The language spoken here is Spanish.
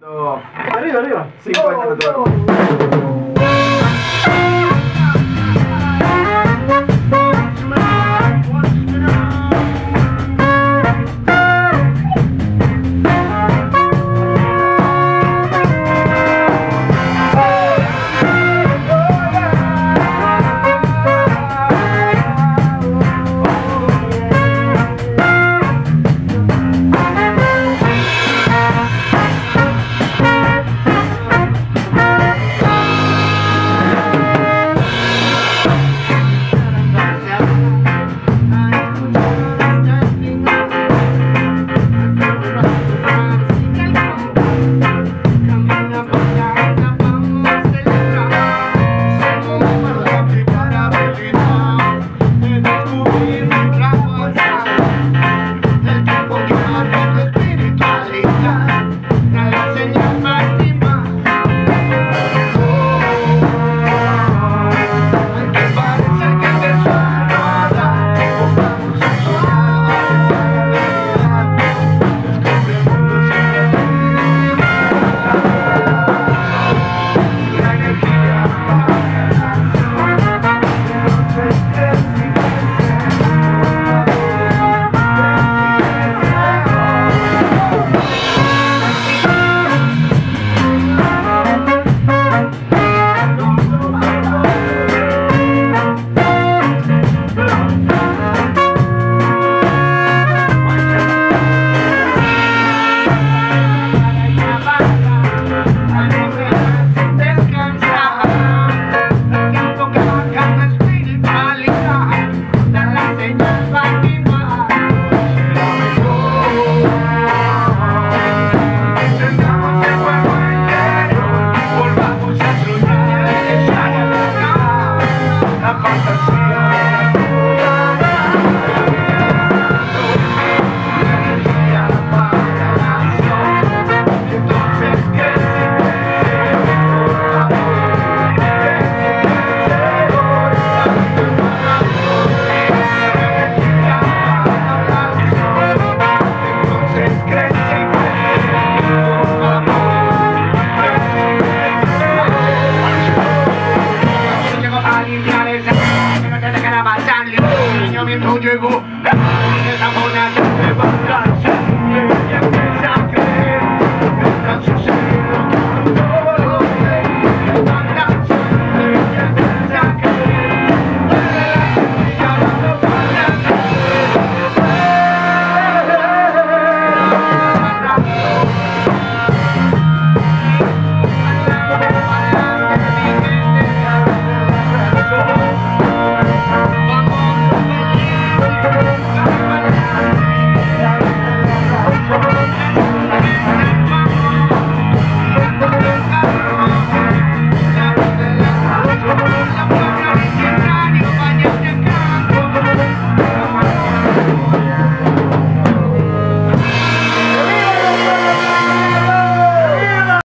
Dos. Arriba, arriba. Años tatuado. 양념이 도제고 세상 보나 대박